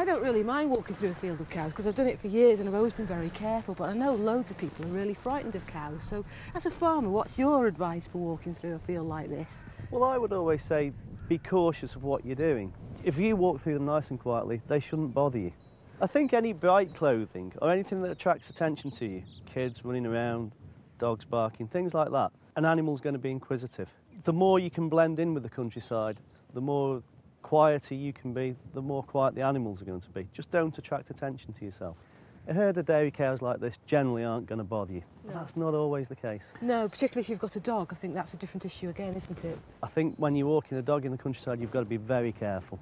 I don't really mind walking through a field of cows because I've done it for years and I've always been very careful, but I know loads of people are really frightened of cows. So, as a farmer, what's your advice for walking through a field like this? Well, I would always say be cautious of what you're doing. If you walk through them nice and quietly, they shouldn't bother you. I think any bright clothing or anything that attracts attention to you, kids running around, dogs barking, things like that, an animal's going to be inquisitive. The more you can blend in with the countryside, the more quieter you can be, the more quiet the animals are going to be. Just don't attract attention to yourself. A herd of dairy cows like this generally aren't going to bother you. No. That's not always the case. No, particularly if you've got a dog, I think that's a different issue again, isn't it? I think when you're walking a dog in the countryside, you've got to be very careful.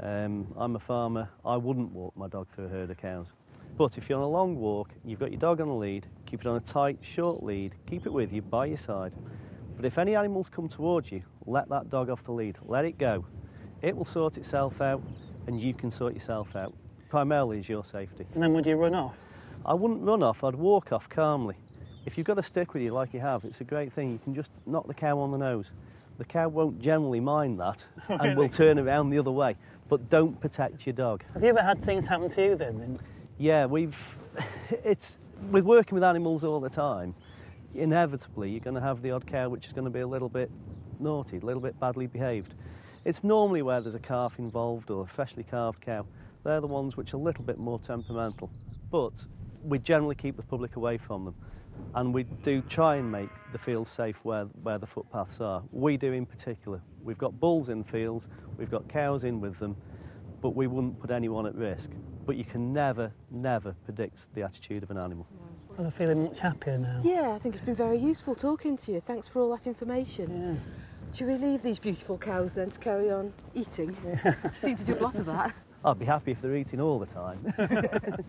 Um, I'm a farmer, I wouldn't walk my dog through a herd of cows. But if you're on a long walk, you've got your dog on a lead, keep it on a tight, short lead, keep it with you by your side. But if any animals come towards you, let that dog off the lead, let it go. It will sort itself out and you can sort yourself out. Primarily is your safety. And then would you run off? I wouldn't run off, I'd walk off calmly. If you've got a stick with you like you have, it's a great thing. You can just knock the cow on the nose. The cow won't generally mind that and will turn around the other way. But don't protect your dog. Have you ever had things happen to you then? Yeah, we've. It's with working with animals all the time. Inevitably, you're going to have the odd cow which is going to be a little bit naughty, a little bit badly behaved. It's normally where there's a calf involved or a freshly calved cow. They're the ones which are a little bit more temperamental. But we generally keep the public away from them. And we do try and make the fields safe where, where the footpaths are. We do in particular. We've got bulls in fields, we've got cows in with them, but we wouldn't put anyone at risk. But you can never, never predict the attitude of an animal. I'm feeling much happier now. Yeah, I think it's been very useful talking to you. Thanks for all that information. Yeah. Should we leave these beautiful cows then to carry on eating? Seem to do a lot of that. I'd be happy if they're eating all the time.